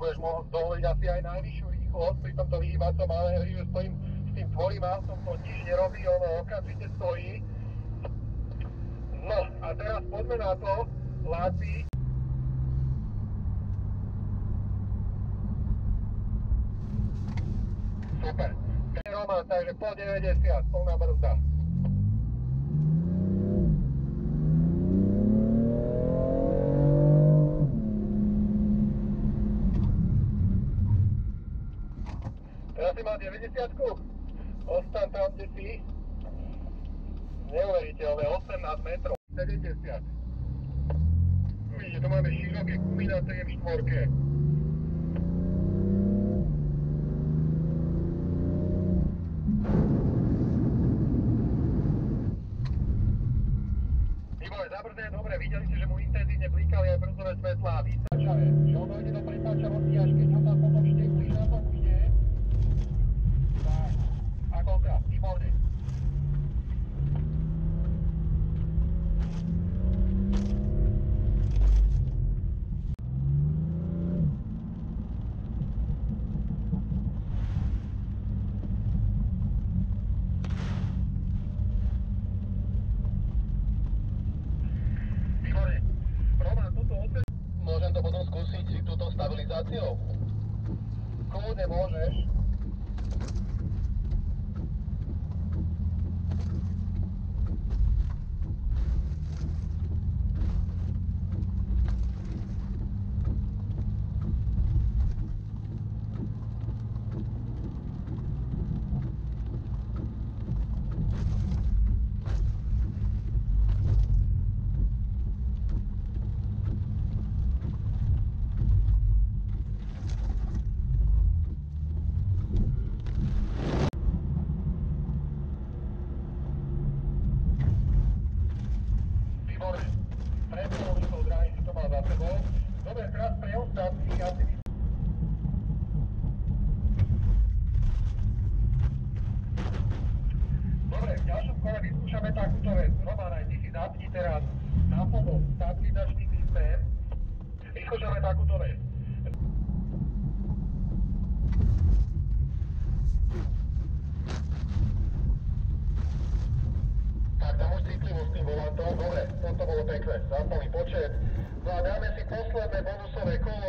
budeš mohol dovoliť asi aj najvyššiu rýchlosť pri tomto vyhýbacom manévri, že stojím s tým tvojím autom, to nič nerobí, ono okamžite stojí. No a teraz poďme na to, Láci. Super. Roman, takže po 90, plná brzda. Teraz si mal 90 Ostan tam, kde si. Neuveriteľné, 18 metrov. 70. Vidíte, tu máme široké gumy na tej štvorke. Výboj, zabrzdé, dobre, videli ste, že mu intenzívne blikali aj brzdové svetlá vystačavé. Že on dojde do realizacijom. Ko ne možeš, za sebou. Dobre, teraz pre ostatní asi by Dobre, v ďalšom kole vyskúšame takúto vec. Roman, aj ty si zapni teraz na pomoc stabilizačný systém. Vyskúšame takúto vec. Tak tam už citlivo s tým volantom. Dobre, toto bolo pekné. Zápalný počet a dáme si posledné bonusové kolo.